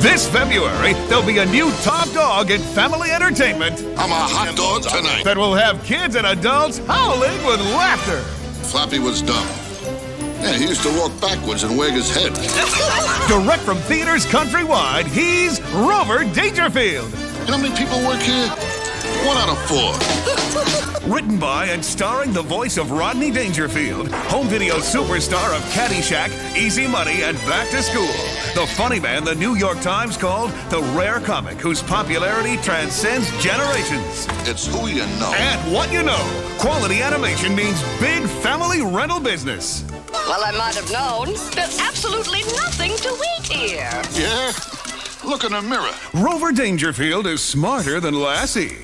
This February, there'll be a new top dog in family entertainment I'm a hot dog tonight. that will have kids and adults howling with laughter. Flappy was dumb. Yeah, he used to walk backwards and wag his head. Direct from theaters countrywide, he's Rover Dangerfield. You know how many people work here? One out of four. Written by and starring the voice of Rodney Dangerfield, home video superstar of Caddyshack, Easy Money, and Back to School. The funny man the New York Times called the rare comic whose popularity transcends generations. It's who you know. And what you know, quality animation means big family rental business. Well, I might have known. There's absolutely nothing to eat here. Yeah? Look in the mirror. Rover Dangerfield is smarter than Lassie.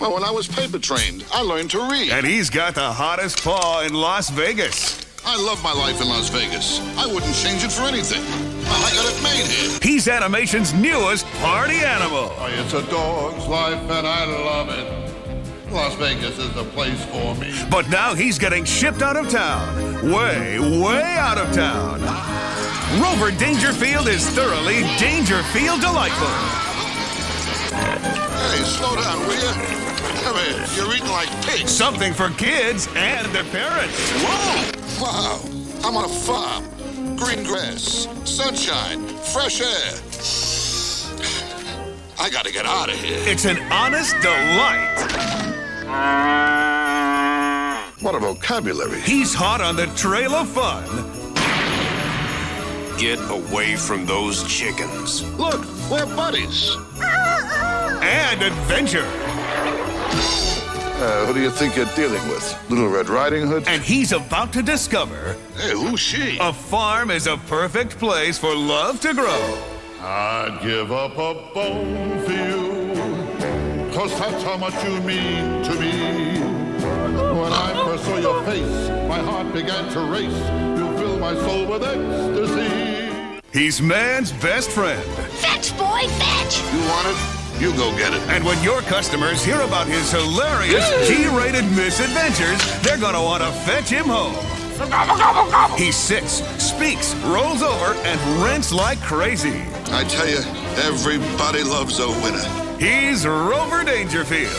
Well, when I was paper trained, I learned to read. And he's got the hottest paw in Las Vegas. I love my life in Las Vegas. I wouldn't change it for anything. I got it made here. He's animation's newest party animal. It's a dog's life and I love it. Las Vegas is the place for me. But now he's getting shipped out of town. Way, way out of town. Rover Dangerfield is thoroughly Dangerfield delightful. Hey, slow down, will you? Come here. You're eating like pigs. Something for kids and their parents. Whoa! Wow. I'm on a farm. Green grass, sunshine, fresh air. I gotta get out of here. It's an honest delight. What a vocabulary. He's hot on the trail of fun Get away from those chickens. Look, we're buddies. And adventure. Uh, who do you think you're dealing with? Little Red Riding Hood? And he's about to discover Hey, who's she? a farm is a perfect place for love to grow. I'd give up a bone for you, cause that's how much you mean to me. When I first saw your face, my heart began to race. You filled my soul with ecstasy. He's man's best friend. Fetch, boy, fetch! You want it? You go get it. And when your customers hear about his hilarious G-rated misadventures, they're gonna want to fetch him home. He sits, speaks, rolls over, and rents like crazy. I tell you, everybody loves a winner. He's Rover Dangerfield,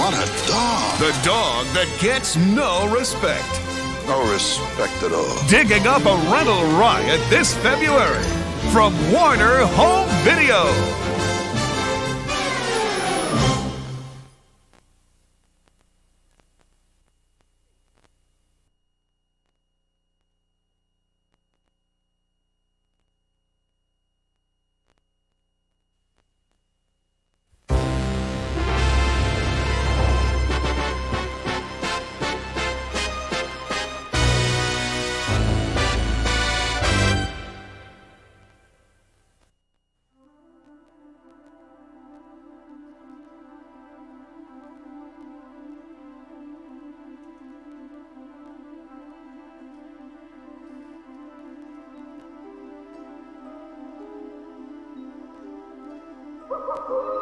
What a dog. the dog that gets no respect. No respect at all. Digging up a rental riot this February from Warner Home Video. Oh!